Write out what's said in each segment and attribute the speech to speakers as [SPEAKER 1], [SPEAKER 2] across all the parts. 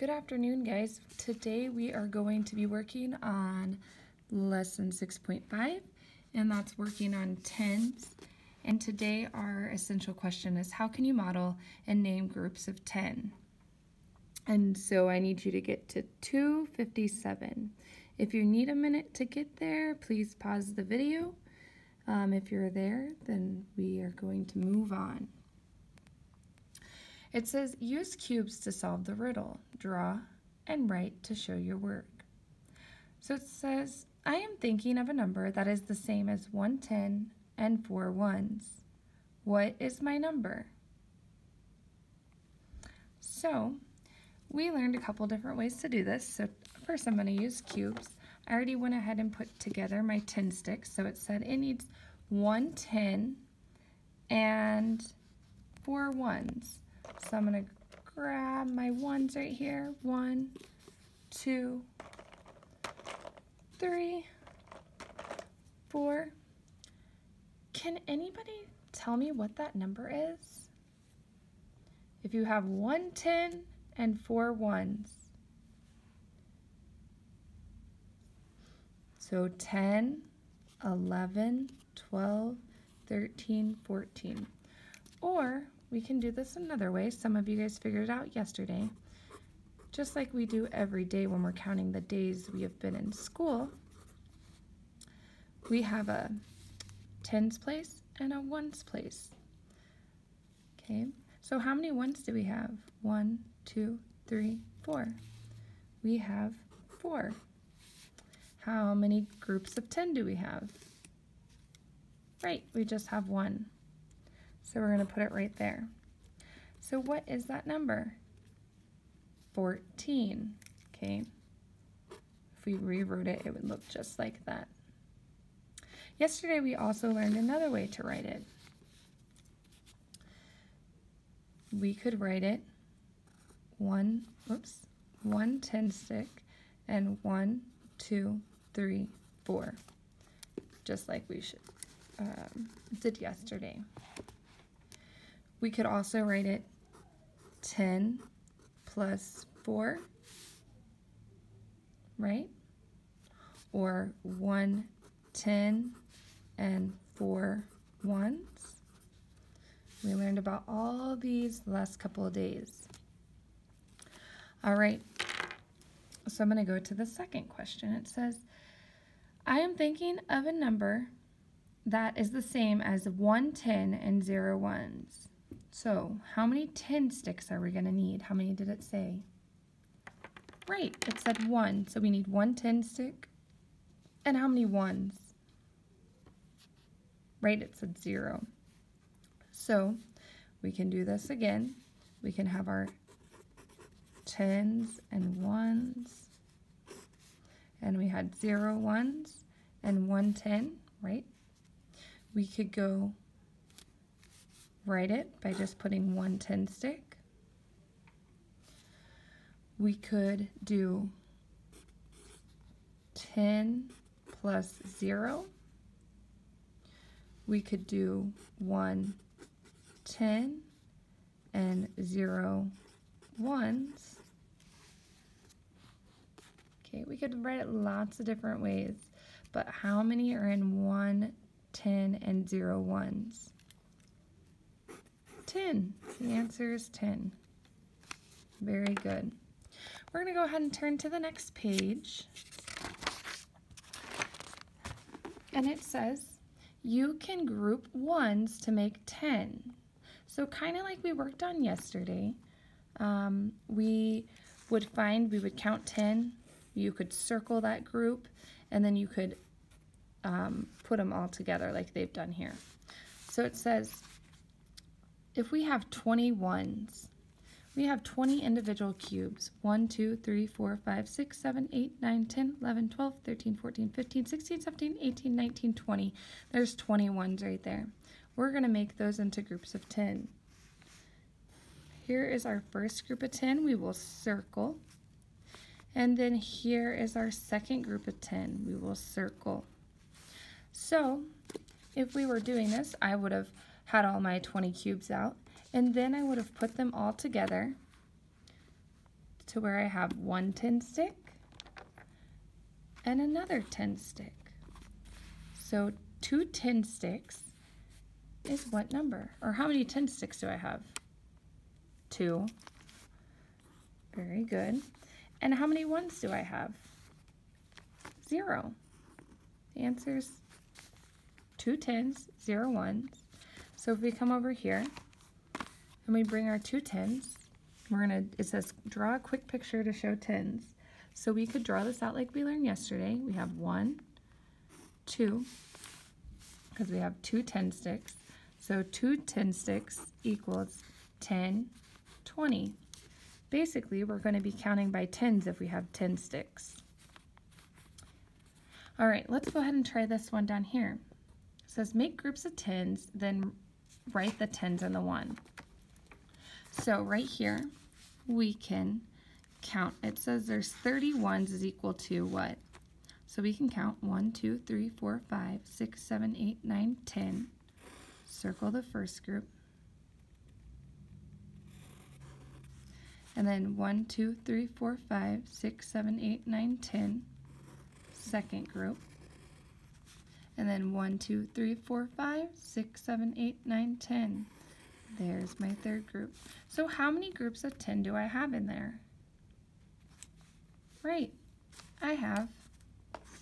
[SPEAKER 1] Good afternoon, guys. Today we are going to be working on lesson 6.5, and that's working on tens. And today our essential question is, how can you model and name groups of 10? And so I need you to get to 257. If you need a minute to get there, please pause the video. Um, if you're there, then we are going to move on. It says use cubes to solve the riddle, draw, and write to show your work. So it says, I am thinking of a number that is the same as 110 and four ones. What is my number? So we learned a couple different ways to do this. So first I'm going to use cubes. I already went ahead and put together my 10 sticks. So it said it needs one 10 and four ones. So I'm going to grab my ones right here. One, two, three, four. Can anybody tell me what that number is? If you have one 10 and four ones. So 10, 11, 12, 13, 14. Or we can do this another way. Some of you guys figured it out yesterday. Just like we do every day when we're counting the days we have been in school, we have a tens place and a ones place. Okay, so how many ones do we have? One, two, three, four. We have four. How many groups of 10 do we have? Right, we just have one. So we're going to put it right there. So what is that number? 14, okay? If we rewrote it, it would look just like that. Yesterday, we also learned another way to write it. We could write it one, whoops, one stick and one, two, three, four, just like we should, um, did yesterday. We could also write it 10 plus 4, right? Or 1, 10 and 4 ones. We learned about all these the last couple of days. All right, so I'm going to go to the second question. It says, I am thinking of a number that is the same as 110 and 0 ones. So how many tin sticks are we going to need? How many did it say? Right, it said one. So we need one tin stick. And how many ones? Right, it said zero. So we can do this again. We can have our tens and ones. And we had zero ones and one ten, right? We could go write it by just putting one tin stick. We could do 10 plus 0. We could do 1, 10 and 0 ones. Okay, we could write it lots of different ways, but how many are in 1, 10, and 0 ones? 10. The answer is 10. Very good. We're going to go ahead and turn to the next page. And it says, you can group ones to make 10. So kind of like we worked on yesterday, um, we would find, we would count 10, you could circle that group, and then you could um, put them all together like they've done here. So it says, if we have 20 ones, we have 20 individual cubes. 1, 2, 3, 4, 5, 6, 7, 8, 9, 10, 11, 12, 13, 14, 15, 16, 17, 18, 19, 20. There's 20 ones right there. We're going to make those into groups of 10. Here is our first group of 10. We will circle. And then here is our second group of 10. We will circle. So if we were doing this, I would have had all my 20 cubes out. And then I would have put them all together to where I have one tin stick and another tin stick. So two tin sticks is what number? Or how many tin sticks do I have? Two. Very good. And how many ones do I have? Zero. The answer is two tens, zero ones. So if we come over here and we bring our two tins, we're gonna, it says draw a quick picture to show tins. So we could draw this out like we learned yesterday. We have one, two, because we have two tin sticks. So two tin sticks equals 10, 20. Basically, we're gonna be counting by tens if we have 10 sticks. All right, let's go ahead and try this one down here. It says make groups of tens, then write the tens and the one. So right here, we can count. It says there's 30 ones is equal to what? So we can count 1, 2, 3, 4, 5, 6, 7, 8, 9, 10. Circle the first group. And then 1, 2, 3, 4, 5, 6, 7, 8, 9, 10. Second group. And then 1, 2, 3, 4, 5, 6, 7, 8, 9, 10. There's my third group. So how many groups of 10 do I have in there? Right, I have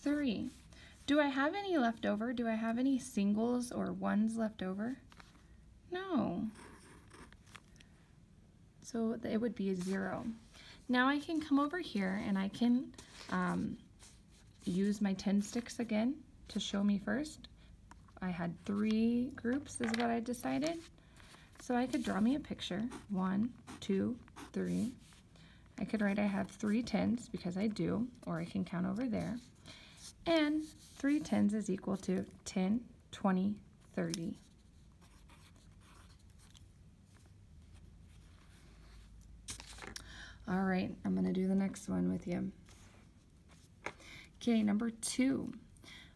[SPEAKER 1] three. Do I have any left over? Do I have any singles or ones left over? No. So it would be a zero. Now I can come over here and I can um, use my 10 sticks again to show me first. I had three groups is what I decided. So I could draw me a picture, one, two, three. I could write I have three tens because I do, or I can count over there. And three tens is equal to 10, 20, 30. All right, I'm gonna do the next one with you. Okay, number two.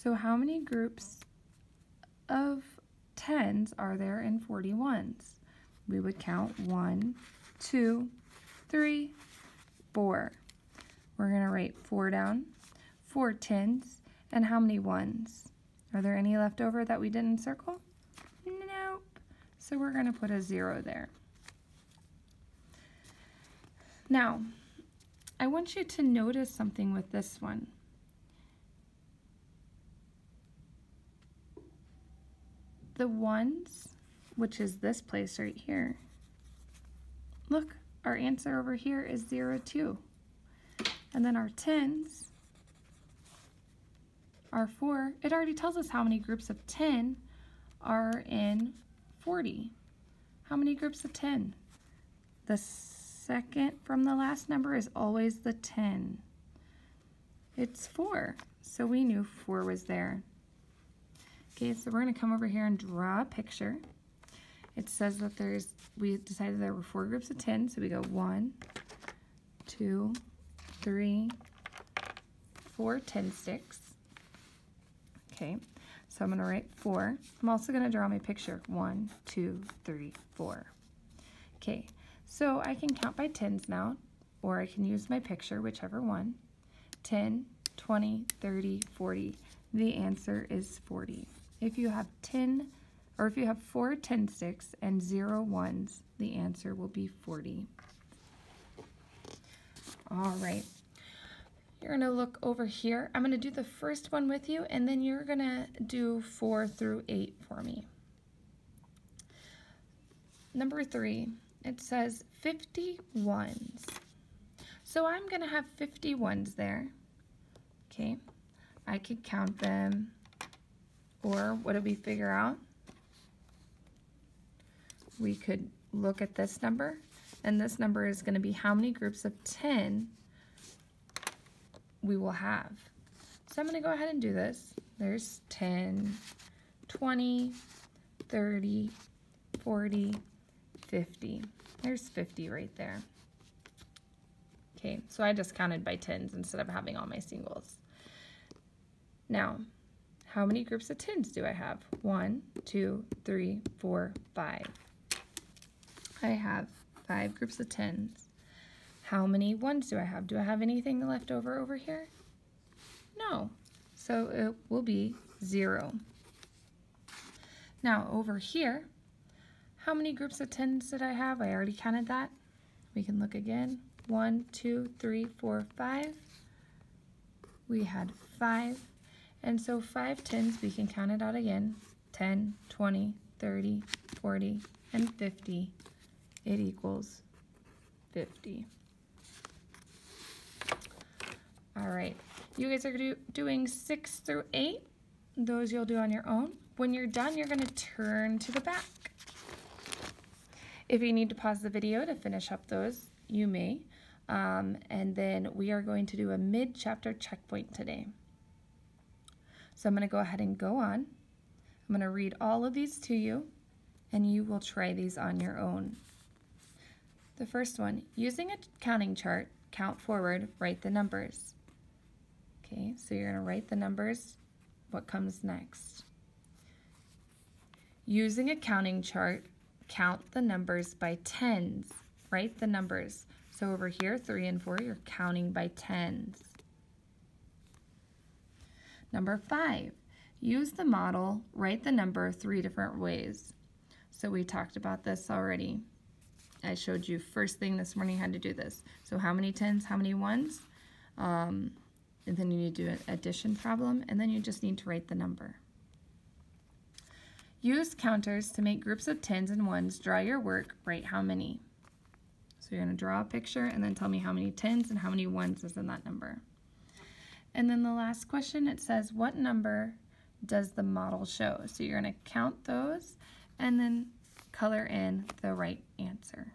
[SPEAKER 1] So how many groups of 10s are there in 41s? We would count 1, 2, 3, 4. We're going to write 4 down, 4 tens, and how many 1s? Are there any left over that we didn't circle? Nope. So we're going to put a 0 there. Now, I want you to notice something with this one. the ones, which is this place right here, look, our answer over here is 0, 2. And then our 10s, our 4, it already tells us how many groups of 10 are in 40. How many groups of 10? The second from the last number is always the 10. It's 4, so we knew 4 was there. Okay, so we're going to come over here and draw a picture. It says that there's, we decided there were four groups of 10, so we go one, two, three, four 10 sticks. Okay, so I'm going to write four. I'm also going to draw my picture. One, two, three, four. Okay, so I can count by tens now, or I can use my picture, whichever one. 10, 20, 30, 40. The answer is 40. If you have 10, or if you have four sticks and zero ones, the answer will be 40. All right, you're gonna look over here. I'm gonna do the first one with you and then you're gonna do four through eight for me. Number three, it says fifty ones. So I'm gonna have fifty ones there, okay? I could count them. Or what did we figure out? We could look at this number, and this number is going to be how many groups of 10 we will have. So I'm going to go ahead and do this. There's 10, 20, 30, 40, 50. There's 50 right there. Okay, so I just counted by tens instead of having all my singles. Now, how many groups of tens do I have? One, two, three, four, five. I have five groups of tens. How many ones do I have? Do I have anything left over over here? No. So it will be zero. Now over here, how many groups of tens did I have? I already counted that. We can look again. One, two, three, four, five. We had five and so five tens, we can count it out again, 10, 20, 30, 40, and 50. It equals 50. All right, you guys are do doing six through eight. Those you'll do on your own. When you're done, you're gonna turn to the back. If you need to pause the video to finish up those, you may. Um, and then we are going to do a mid-chapter checkpoint today. So I'm going to go ahead and go on. I'm going to read all of these to you, and you will try these on your own. The first one, using a counting chart, count forward, write the numbers. Okay, so you're going to write the numbers, what comes next. Using a counting chart, count the numbers by tens. Write the numbers. So over here, 3 and 4, you're counting by tens. Number five, use the model, write the number three different ways. So we talked about this already. I showed you first thing this morning how to do this. So how many tens, how many ones? Um, and then you need to do an addition problem, and then you just need to write the number. Use counters to make groups of tens and ones. Draw your work, write how many. So you're going to draw a picture and then tell me how many tens and how many ones is in that number. And then the last question, it says, what number does the model show? So you're going to count those and then color in the right answer.